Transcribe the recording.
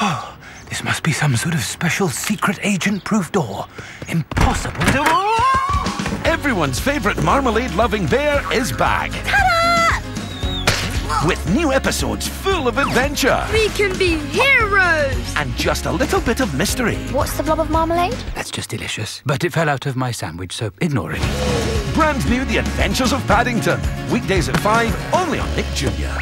Oh, This must be some sort of special secret agent-proof door. Impossible to... Everyone's favourite marmalade-loving bear is back. With new episodes full of adventure We can be heroes! and just a little bit of mystery. What's the blob of marmalade? That's just delicious. But it fell out of my sandwich, so ignore it. Brand new The Adventures of Paddington. Weekdays at 5, only on Nick Jr.